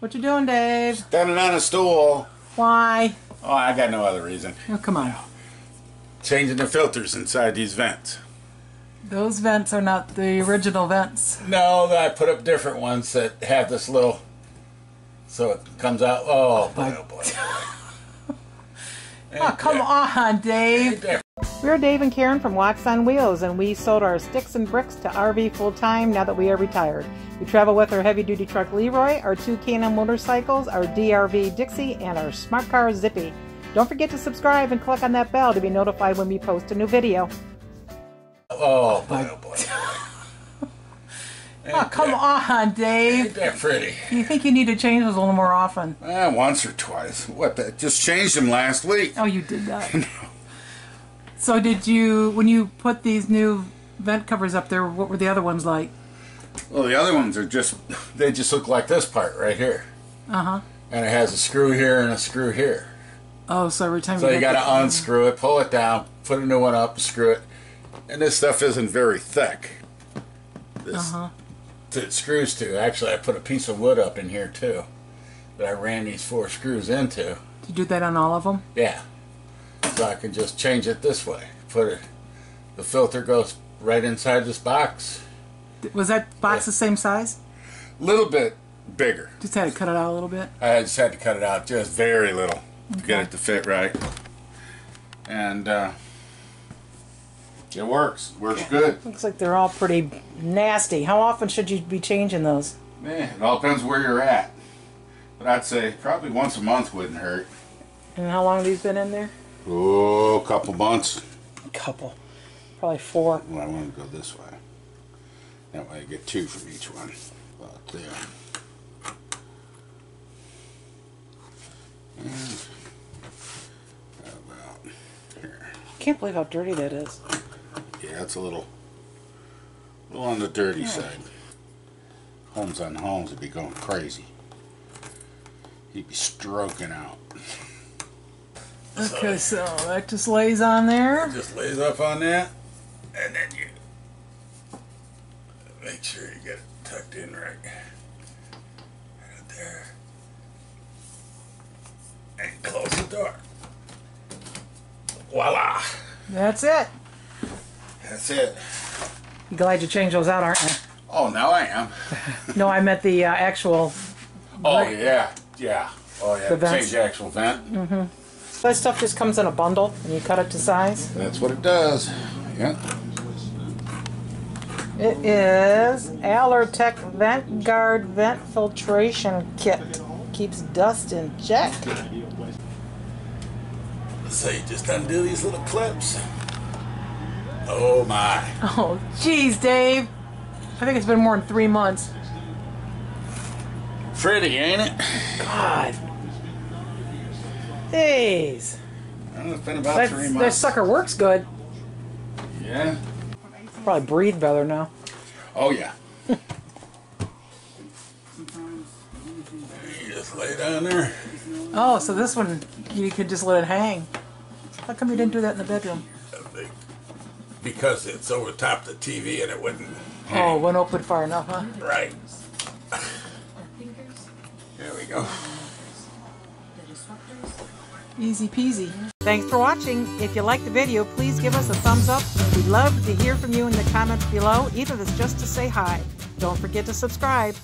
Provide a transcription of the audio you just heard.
What you doing, Dave? Standing on a stool. Why? Oh, I got no other reason. Oh, come on. Changing the filters inside these vents. Those vents are not the original vents. No, I put up different ones that have this little, so it comes out. Oh boy, oh boy. Oh, come on, Dave. We're Dave and Karen from Watts on Wheels, and we sold our sticks and bricks to RV full time now that we are retired. We travel with our heavy duty truck Leroy, our two Can-Am motorcycles, our DRV Dixie, and our smart car Zippy. Don't forget to subscribe and click on that bell to be notified when we post a new video. Oh boy, oh boy. Oh, come on, Dave. Ain't that pretty? You think you need to change those a little more often? Eh, once or twice. What? The, just changed them last week. Oh, you did that. So did you, when you put these new vent covers up there, what were the other ones like? Well, the other ones are just, they just look like this part right here. Uh-huh. And it has a screw here and a screw here. Oh, so every time So you get got to the- unscrew it, pull it down, put a new one up, screw it. And this stuff isn't very thick. This Uh-huh. it screws to. Actually, I put a piece of wood up in here too that I ran these four screws into. Did you do that on all of them? Yeah. So I can just change it this way. Put it, the filter goes right inside this box. Was that box Yeah. the same size? A little bit bigger. Just had to cut it out a little bit. I just had to cut it out just very little to get it to fit right. And uh, it works. Works good. Looks like they're all pretty nasty. How often should you be changing those? Man, it all depends where you're at. But I'd say probably once a month wouldn't hurt. And how long have these been in there? Oh, a couple months. A couple. Probably four. Well, I want to go this way. That way I get two from each one. About there. And about here. Can't believe how dirty that is. Yeah, it's a little, a little on the dirty side. Holmes on Homes would be going crazy. He'd be stroking out. Okay, so that just lays on there. Just lays up on that, and then you make sure you get it tucked in right. Right there. And close the door. Voila! That's it. That's it. You glad you changed those out, aren't you? Oh, now I am. No, I meant the uh, actual. Oh, yeah. Yeah. Oh, yeah. The? Change the actual vent. That stuff just comes in a bundle and you cut it to size. That's what it does. Yeah. It is Allertech Vent Guard Vent Filtration Kit. Keeps dust in check. So you just undo these little clips. Oh, my. Oh, jeez, Dave. I think it's been more than three months. Pretty, ain't it? God. Jeez. Well, it's been about That, three that sucker works good. Yeah. Probably breathe better now. Oh yeah. you just lay down there. Oh, so this one, you could just let it hang. How come you didn't do that in the bedroom? Because it's over top the TV and it wouldn't. Oh, it went open far enough, huh? Right. There we go. Easy peasy. Thanks for watching. If you liked the video, please give us a thumbs up. We'd love to hear from you in the comments below, even if it's just to say hi. Don't forget to subscribe.